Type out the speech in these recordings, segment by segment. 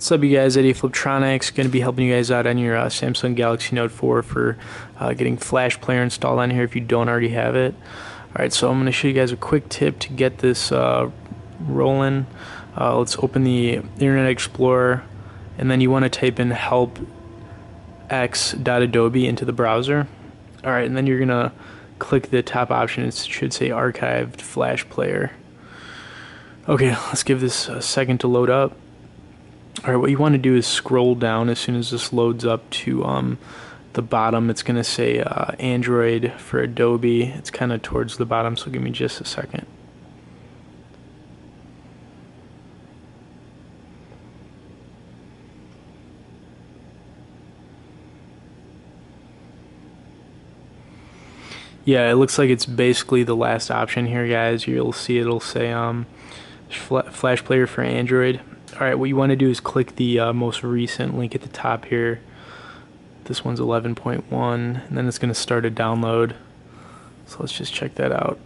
What's up, you guys? Eddie Fliptroniks. Going to be helping you guys out on your uh, Samsung Galaxy Note 4 for uh, getting Flash Player installed on here if you don't already have it. Alright, so I'm going to show you guys a quick tip to get this uh, rolling. Uh, let's open the Internet Explorer, and then you want to type in helpx.adobe into the browser. Alright, and then you're going to click the top option. It should say Archived Flash Player. Okay, let's give this a second to load up. All right, what you want to do is scroll down as soon as this loads up to um, the bottom. It's going to say uh, Android for Adobe. It's kind of towards the bottom, so give me just a second. Yeah, it looks like it's basically the last option here, guys. You'll see it'll say um, Flash Player for Android. Alright, what you want to do is click the uh, most recent link at the top here. This one's 11.1, and then it's going to start a download. So let's just check that out.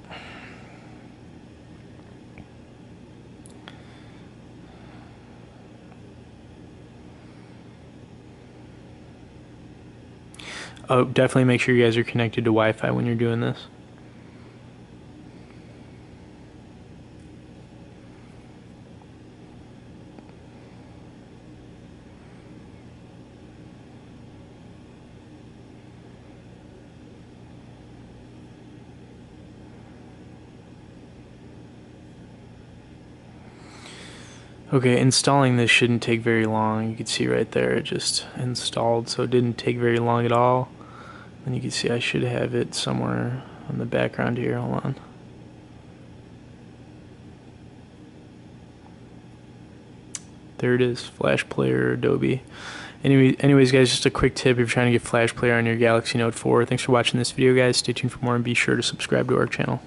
Oh, definitely make sure you guys are connected to Wi-Fi when you're doing this. Okay, installing this shouldn't take very long. You can see right there it just installed, so it didn't take very long at all. And you can see I should have it somewhere on the background here. Hold on. There it is, Flash Player Adobe. Anyway, anyways, guys, just a quick tip if you're trying to get Flash Player on your Galaxy Note 4. Thanks for watching this video, guys. Stay tuned for more and be sure to subscribe to our channel.